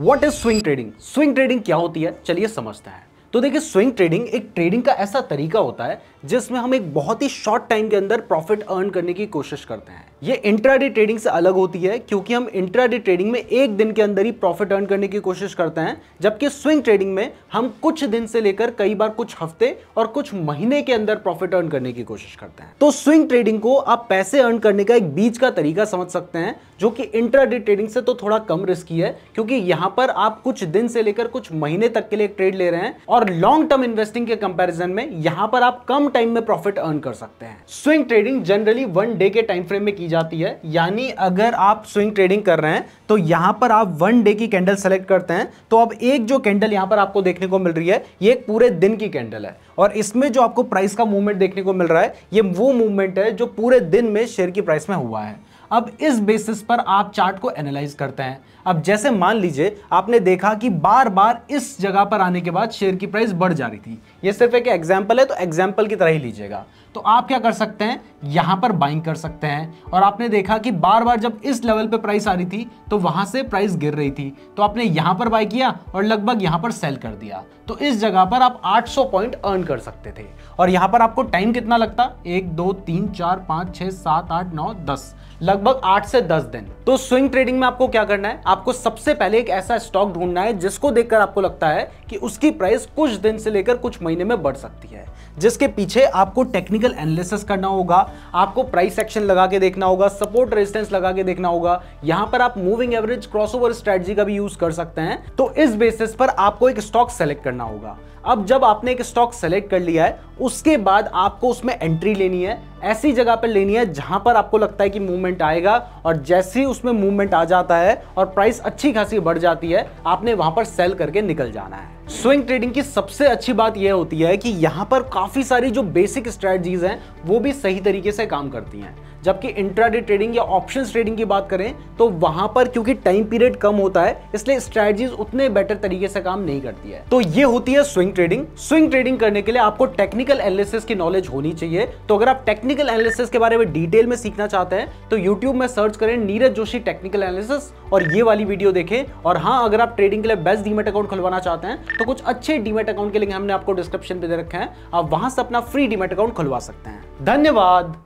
What is swing trading swing trading क्या होती है? चलिए समझते हैं। तो देखिए स्विंग ट्रेडिंग एक ट्रेडिंग का ऐसा तरीका होता है जिसमें हम एक बहुत ही शॉर्ट टाइम के अंदर प्रॉफिट अर्न करने की कोशिश करते हैं। ये इंट्राडे ट्रेडिंग से अलग होती है, क्योंकि हम इंट्राडे ट्रेडिंग में एक दिन के अंदर ही प्रॉफिट अर्न करने की कोशिश करते हैं, जबकि स्विंग ट्रेडिंग में हम कुछ दिन से लेकर कई बार कुछ हफ़्ते और कुछ महीने के अंदर प्रॉफिट अर्न करने की कोशिश करते हैं। तो स्विंग ट्रेडिंग को आप पैसे अर्न करने का एक बीच का तरीका समझ सकते हैं, जो कि इंट्राडे ट्रेडिंग से तो थोड़ा कम रिस्की है, क्योंकि यहाँ पर आप कुछ दिन से लेकर कुछ महीने तक के लिए ट्रेड ले रहे हैं, और लॉन्ग टर्म इन्वेस्टिंग के कंपैरिजन में यहाँ पर आप कम टाइम में प्रॉफिट अर्न कर सकते हैं। Swing trading generally one day के टाइम फ्रेम में की जाती है। यानी अगर आप स्विंग ट्रेडिंग कर रहे हैं तो यहाँ पर आप वन डे की कैंडल सेलेक्ट करते हैं तो अब एक जो कैंडल यहाँ पर आपको देखने को मिल रही है, ये एक पूरे दिन की कैंडल है। और इसमें जो आपको प्राइस का मूवमेंट देखने को मिल रहा है, ये वो मूवमेंट है जो पूरे दिन में शेयर की प्राइस में हुआ है। अब इस बेसिस पर आप चार्ट को एनालाइज करते हैं। अब जैसे मान लीजिए, आपने देखा कि बार बार इस जगह पर आने के बाद शेयर की प्राइस बढ़ जा रही थी। ये सिर्फ़ एक एग्ज़ाम्पल है तो एग्ज़ाम्पल की तरह ही लीजिएगा। तो आप क्या कर सकते हैं? यहाँ पर बाइंग कर सकते हैं। और आपने देखा कि बार बार जब इस लेवल पे प्राइस आ रही थी तो वहाँ से प्राइस गिर रही थी। तो आपने यहाँ पर बाई किया और लगभग यहाँ पर सेल कर दिया। तो इस जगह पर आप 800 पॉइंट अर्न कर सकते थे। और यहाँ पर आपको टाइम कितना लगता? एक, दो, तीन, चार, पाँच छह सात, आठ, नौ, दस। लगभग आठ से दस दिन। तो स्विंग ट्रेडिंग में आपको क्या करना है? आपको सबसे पहले एक ऐसा स्टॉक ढूंढना है, जिसको देखकर आपको लगता है कि उसकी प्राइस कुछ दिन से लेकर कुछ महीने में बढ़ सकती है। जिसके पीछे आपको टेक्निकल एनालिसिस करना होगा, आपको प्राइस एक्शन लगा के देखना होगा सपोर्ट रेजिस्टेंस लगा के देखना होगा। यहाँ पर आप मूविंग एवरेज क्रॉसओवर स्ट्रेटजी का भी यूज़ कर सकते हैं। तो इस बेसिस पर आपको एक स्टॉक सेलेक्ट करना होगा। अब जब आपने एक स्टॉक सेलेक्ट कर लिया है, उसके बाद आपको उसमें एंट्री लेनी है। ऐसी जगह पर लेनी है जहाँ पर आपको लगता है कि मूवमेंट आएगा और जैसे ही उसमें मूवमेंट आ जाता है और प्राइस अच्छी खासी बढ़ जाती है, आपने वहाँ पर सेल करके निकल जाना है। स्विंग ट्रेडिंग की सबसे अच्छी बात यह होती है कि यहाँ पर काफ़ी सारी जो बेसिक स्ट्रेटजीज हैं, वो भी सही तरीके से काम करती हैं। जबकि इंट्राडे ट्रेडिंग या ऑप्शंस ट्रेडिंग की बात करें तो वहाँ पर क्योंकि टाइम पीरियड कम होता है, इसलिए स्ट्रेटजीज उतने बेटर तरीके से काम नहीं करती है। तो ये होती है स्विंग ट्रेडिंग स्विंग ट्रेडिंग करने के लिए आपको टेक्निकल एनालिसिस की नॉलेज होनी चाहिए। तो अगर आप टेक्निकल एनालिसिस के बारे में डिटेल में सीखना चाहते हैं तो यूट्यूब में सर्च करें नीरज जोशी टेक्निकल एनालिसिस और ये वाली वीडियो देखें। और हाँ अगर आप ट्रेडिंग के लिए बेस्ट डीमेट अकाउंट खुलवाना चाहते हैं तो कुछ अच्छे डीमेट अकाउंट के लिंक हमने आपको डिस्क्रिप्शन पे दे रखे हैं। आप वहाँ से अपना फ्री डीमेट अकाउंट खुलवा सकते हैं। धन्यवाद।